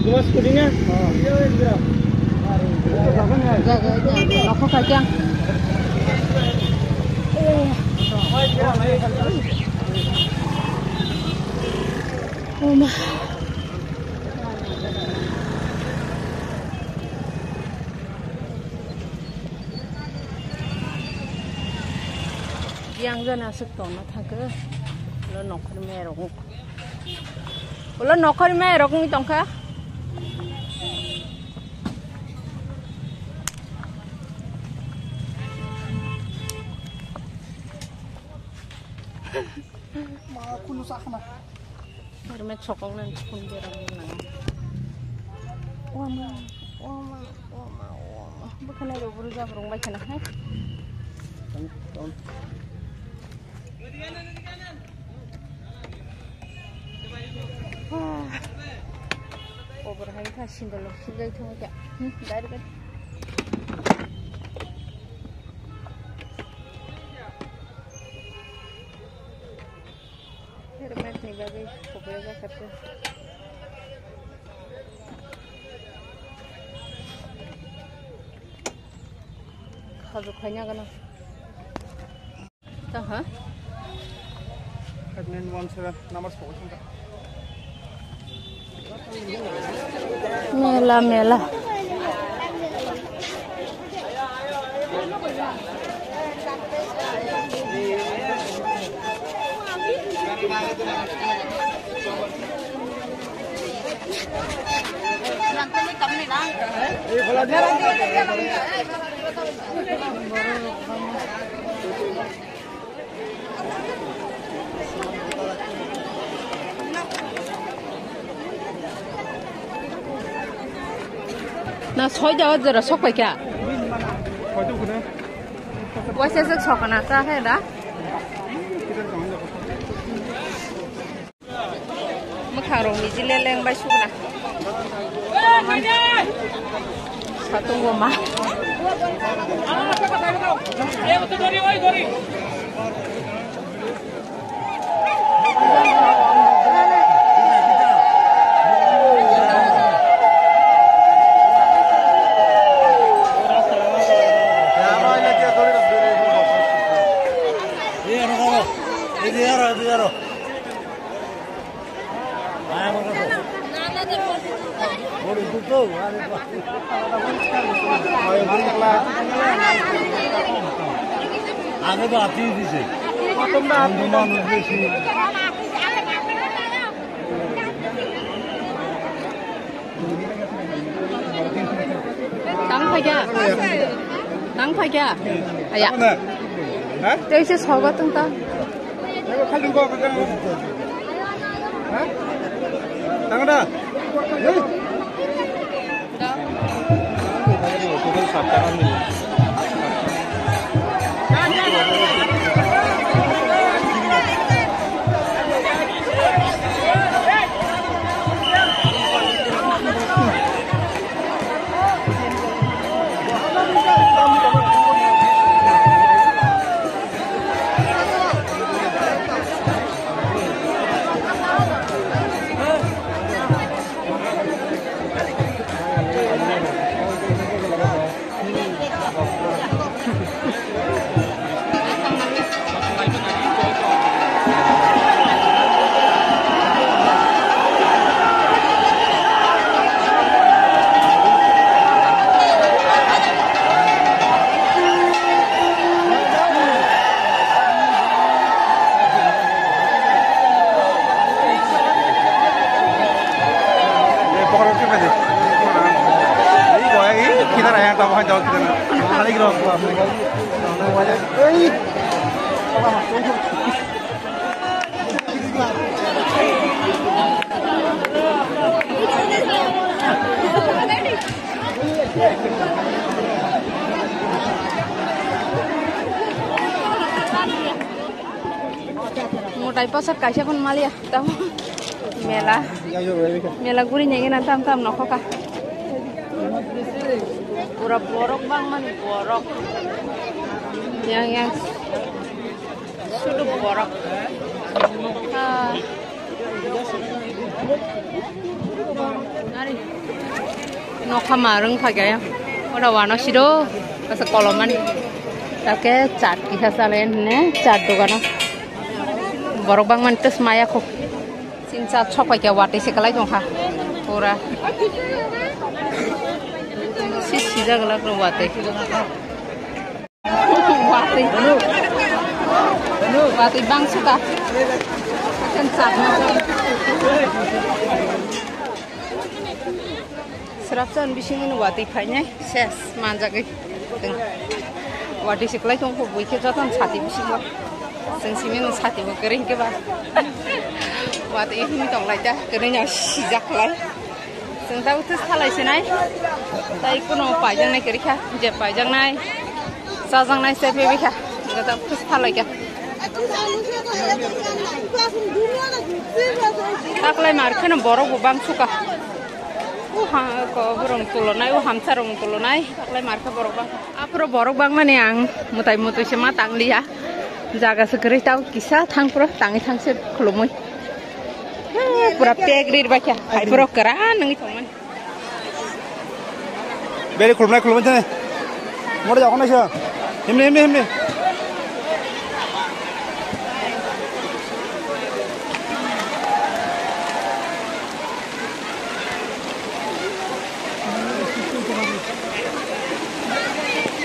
Cuma skudinya? Jaga aja. Aku kacang. 어머. 양전아 숙도나 타그? 얼른 너커리 매로고 얼른 너커리 매로고 이동카 마 군우 사하나. 여름에 저거는 군대라고 나 오마 오마 오마 오마. 뭐 그냥 이거 부르자 그런 거 있잖아. 똥똥 오버하이가 신들로 신들 통하게. 나르가 가족 관야가나 자하 pregnant ones are numbers Mela Mela Thank you. 나 서이자 어제라 속박이야. 와세석 속아놨다 해라. 뭐 가롱 미질레랭 바슈구나. Satu, gua mah. আগে তো হাতি দিছে স্বাগতম তা Gracias. Motai pasat kaisa pun malia tam mela. Mela guri nyenge na tam tam noko pura borok bang man borok yang yang sudah borok ah Nari. Nokha marung khagaya. Ora wano shiro. Asa koloman. Take chat kisah salen ne chat dogana. Borok bang man tes maya ko. Sin chat chok pa kya wate se kalai suka. Kan chat na. Serapsan bising ini wati kayaknya ses manjak eh. Wati sekolah aku buat kejutan sati bising. Sengsimin sati kering ke. Wati ini tong dah keringnya sijak. তা উঠে সালাইছে নাই তাই কোনো পাইজাং নাই কেরিখা যে পাইজাং নাই সাজাং নাই সে পেবিখা তা উঠে সালাইখা তাকলাই মারখানে বড় গোবাং সুকা रङ तुलनाय हामसा रङ तुलनाय दाख्लै मार्खा बरबां आफोर बरबां माने आं मताय मतायसो मा तांलिया जागासो गोरै दाउ किसा थांप्र ताङै थांसो खुलुमै pura pegrir ba kya hai pro kara nangi thongman Beri. Mau jauh mana sih? Himne himne himne.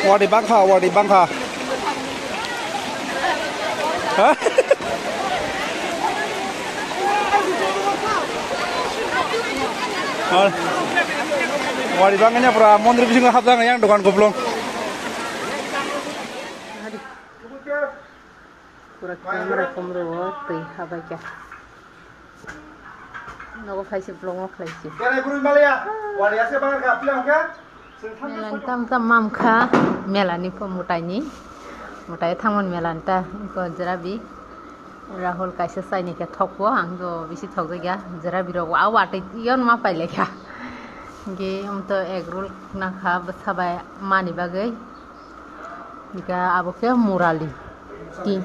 Wadi bangka, wadi bangka. Hah? Oh. Wadi bangkanya pra mondri bising habdang yang dokan goblong. pura kamera komro tei habai kya nogo khaisi blongo khaisi Kare guru malia. Wadi ase bangar ka pilang ka? melan tam tam mam kha melani po mutai ni mutai thangmon melan ta ko jarabi rahul kaisa saini ke thokbo ang do bisi thokja gya jarabi ro wa wate yon ma paile kya ge um to egg roll na kha sabai mani bagai nika aboke murali tin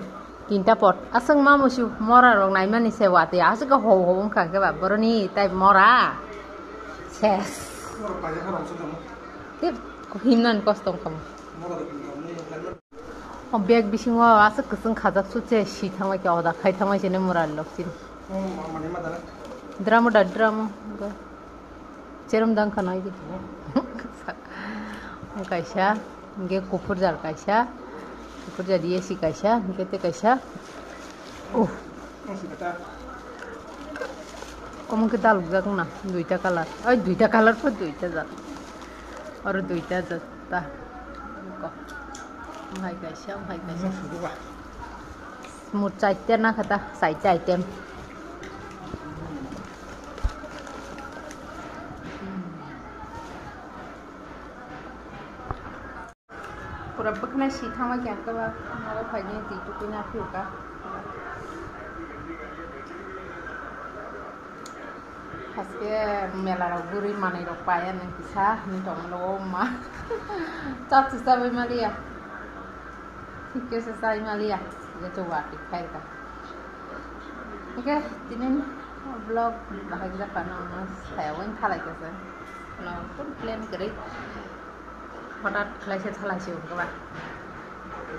তিনটা পট আসং মা মসু মরা রং নাই মানে সে ওয়াতে আসে গো হো হো খা কে বা বরনি তাই মরা শেষ তে হিমনান কষ্টম খাম biak bisinwa asa kisang khazak su che shi thangwa kya oda khai thangwa chene mural lok sin drama da drama cheram dang khana idi kaisa nge kupur jar kaisa kupur jar ye shi kaisa nge te kaisa oh কমকে দালুক যাক না দুইটা কালার ওই দুইটা কালার পর দুইটা যাক আর দুইটা যাক তা はい会社はい会社すごいหมุดใจเต้นนะค่ะตาใส่ใจเต็มปุระบักนะชีทามาแกงก็ว่าเราไปเนี่ยตีตุกินาผิวกะพัสเกเมลาเราบุรีมาในรอกไปอันนั้นคือซ่านี่ตรงโลมาจับสิซาไปมาเรีย Oke, selesai Malia. Kita coba tikpai kita. Oke, ini vlog bahagi kita panah saya wing kita sih. Pun plan kiri, হঠাৎ খেলাইছে খেলাইছে ওকে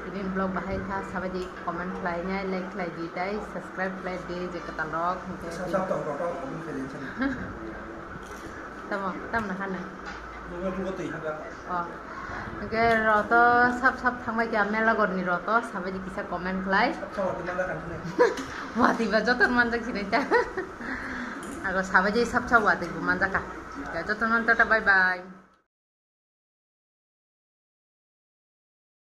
ইদিন ব্লগ বাহাই খা সাবা যে কমেন্ট খেলাই নাই লাইক খেলাই দি তাই সাবস্ক্রাইব খেলাই দে যে কতা লগ গে ৰত চব চব থাকিব কি আমাৰ লগত ৰত চাব যে কমেণ্ট লাই হোৱা দিবা যতন মানজাক চিনি এতিয়া আকৌ চাব যে চব চব হোৱা দিব মানজাকা যতন মানজাটা বাই বাই